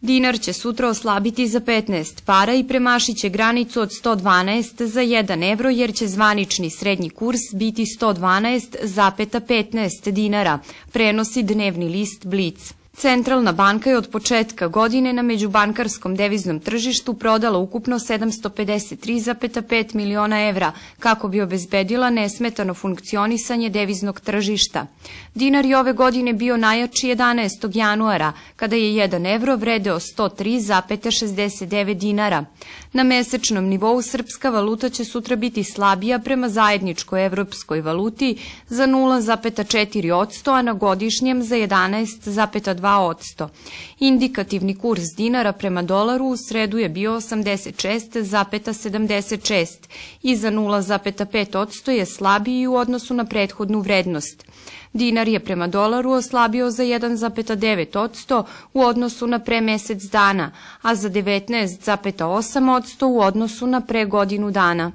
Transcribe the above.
Dinar će sutra oslabiti za 15 para i premašit će granicu od 112 za 1 evro jer će zvanični srednji kurs biti 112,15 dinara, prenosi dnevni list Blic. Centralna banka je od početka godine na međubankarskom deviznom tržištu prodala ukupno 753,5 miliona evra kako bi obezbedila nesmetano funkcionisanje deviznog tržišta. Dinar je ove godine bio najjači 11. januara, kada je 1 evro vredeo 103,69 dinara. Na mesečnom nivou srpska valuta će sutra biti slabija prema zajedničkoj evropskoj valuti za 0,4 a na godišnjem za 11,2 Indikativni kurs dinara prema dolaru u sredu je bio 86,76 i za 0,5 je slabiji u odnosu na prethodnu vrednost. Dinar je prema dolaru oslabio za 1,9% u odnosu na pre mesec dana, a za 19,8% u odnosu na pre godinu dana.